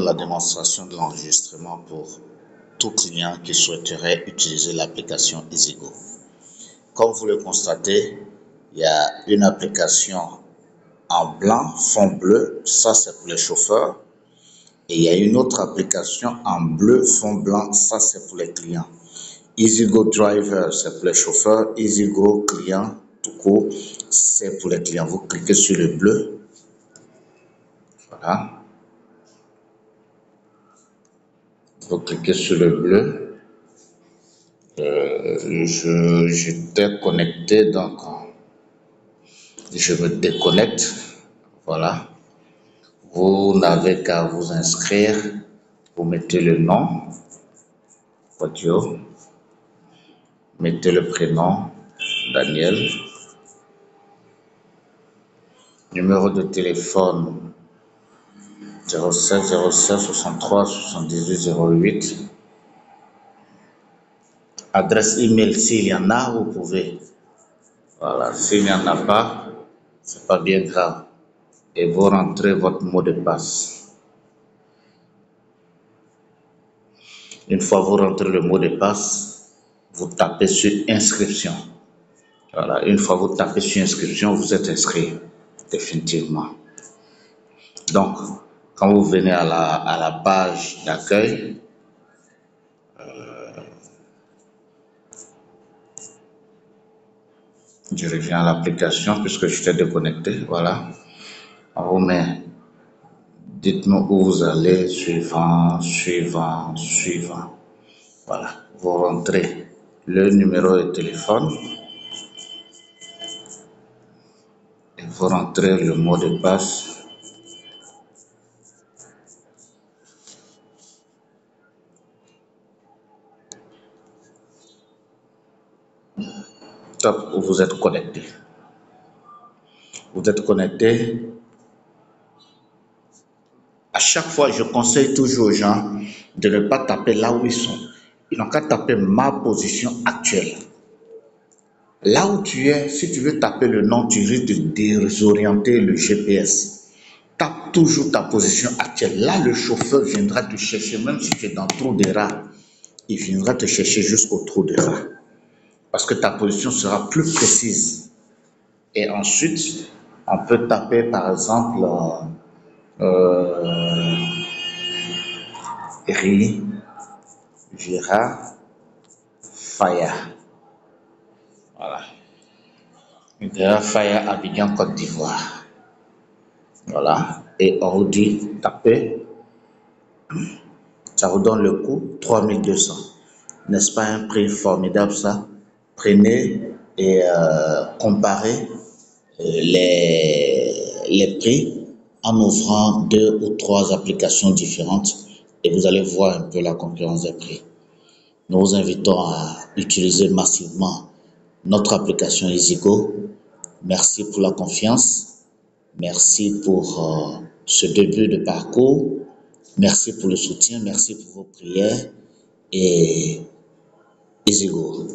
la démonstration de l'enregistrement pour tout client qui souhaiterait utiliser l'application EasyGo. Comme vous le constatez, il y a une application en blanc, fond bleu, ça c'est pour les chauffeurs. Et il y a une autre application en bleu, fond blanc, ça c'est pour les clients. EasyGo Driver, c'est pour les chauffeurs. EasyGo Client, tout court, c'est pour les clients. Vous cliquez sur le bleu. Voilà. Vous cliquez sur le bleu. Euh, J'étais connecté, donc je me déconnecte. Voilà. Vous n'avez qu'à vous inscrire. Vous mettez le nom, audio, mettez le prénom, Daniel, numéro de téléphone 07 07 63 78 08. Adresse email, s'il y en a, vous pouvez. Voilà, s'il n'y en a pas, c'est pas bien grave. Et vous rentrez votre mot de passe. Une fois vous rentrez le mot de passe, vous tapez sur inscription. Voilà, une fois vous tapez sur inscription, vous êtes inscrit définitivement. Donc, quand vous venez à la, à la page d'accueil, euh, je reviens à l'application puisque je j'étais déconnecté. Voilà. On vous met, dites-nous où vous allez, suivant, suivant, suivant. Voilà. Vous rentrez le numéro de téléphone et vous rentrez le mot de passe où vous êtes connecté. Vous êtes connecté. À chaque fois, je conseille toujours aux gens de ne pas taper là où ils sont. Ils n'ont qu'à taper ma position actuelle. Là où tu es, si tu veux taper le nom, tu risques de désorienter le GPS. Tape toujours ta position actuelle. Là, le chauffeur viendra te chercher, même si tu es dans le trou de rats. Il viendra te chercher jusqu'au trou de rats parce que ta position sera plus précise. Et ensuite, on peut taper par exemple euh, Ri, Vira, Faya. Voilà. Vira, Faya, Abidjan, Côte d'Ivoire. Voilà. Et on dit taper. Ça vous donne le coût 3200. N'est-ce pas un prix formidable ça? Prenez et euh, comparez euh, les, les prix en ouvrant deux ou trois applications différentes et vous allez voir un peu la concurrence des prix. Nous vous invitons à utiliser massivement notre application EasyGo. Merci pour la confiance. Merci pour euh, ce début de parcours. Merci pour le soutien. Merci pour vos prières. Et EasyGo.